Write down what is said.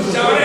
Dios.